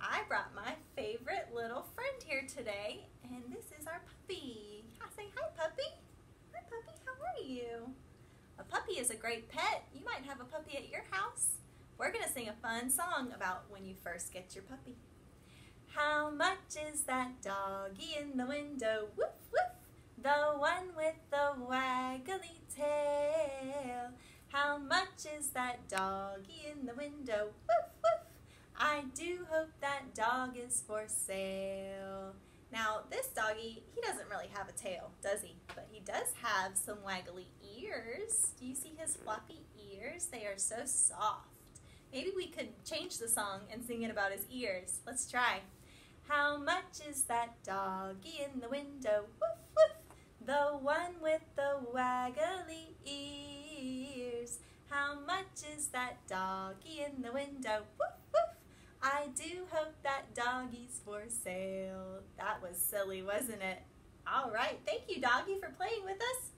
I brought my favorite little friend here today, and this is our puppy. I say hi, puppy. Hi, puppy. How are you? A puppy is a great pet. You might have a puppy at your house. We're going to sing a fun song about when you first get your puppy. How much is that doggy in the window? Woof, woof. The one with the waggly tail. How much is that doggy in the window? Woof, do hope that dog is for sale. Now, this doggy, he doesn't really have a tail, does he? But he does have some waggly ears. Do you see his floppy ears? They are so soft. Maybe we could change the song and sing it about his ears. Let's try. How much is that doggy in the window? Woof, woof. The one with the waggly ears. How much is that doggy in the window? Woof. I do hope that doggy's for sale. That was silly, wasn't it? All right, thank you, doggy, for playing with us.